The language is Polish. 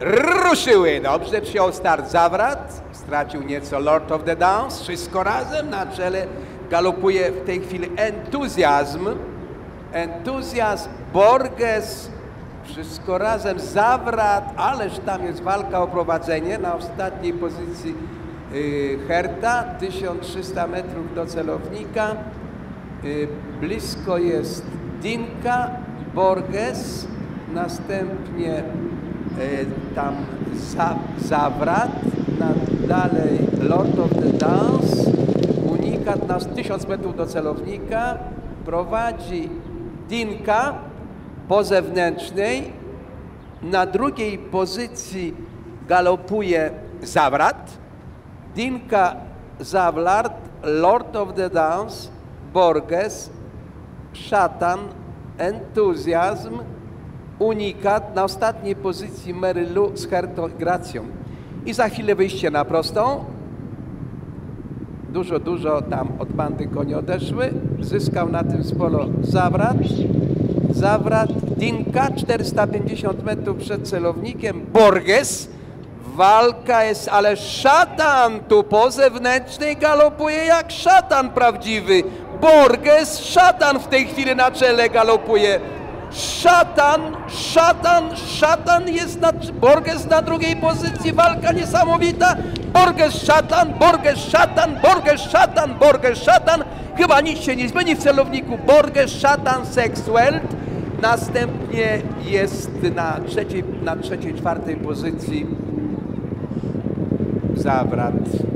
Ruszyły. Dobrze przyjął start Zawrat. Stracił nieco Lord of the Downs. Wszystko razem na czele. Galopuje w tej chwili entuzjazm. Entuzjazm Borges. Wszystko razem Zawrat. Ależ tam jest walka o prowadzenie. Na ostatniej pozycji y, Herta. 1300 metrów do celownika. Y, Blisko jest Dinka, Borges, następnie tam za, Zawrat, na, dalej Lord of the Dance, Unikat na 1000 metrów do celownika, prowadzi Dinka po zewnętrznej, na drugiej pozycji galopuje Zawrat, Dinka Zawlart, Lord of the Dance, Borges, Szatan, Entuzjazm, Unikat, na ostatniej pozycji Merylu z Hertogracją. I za chwilę wyjście na prostą. Dużo, dużo tam od bandy konie odeszły. Zyskał na tym sporo Zawrat. Zawrat, Dinka, 450 metrów przed celownikiem. Borges, Walka jest, ale szatan tu po zewnętrznej galopuje jak szatan prawdziwy. Borges, szatan w tej chwili na czele galopuje. Szatan, szatan, szatan jest na, Borges na drugiej pozycji, walka niesamowita. Borges, szatan, Borges, szatan, Borges, szatan, Borges, szatan. Chyba nic się nie zmieni w celowniku. Borges, szatan, Sexwelt. Następnie jest na trzeciej, na trzeciej, czwartej pozycji Zawrat.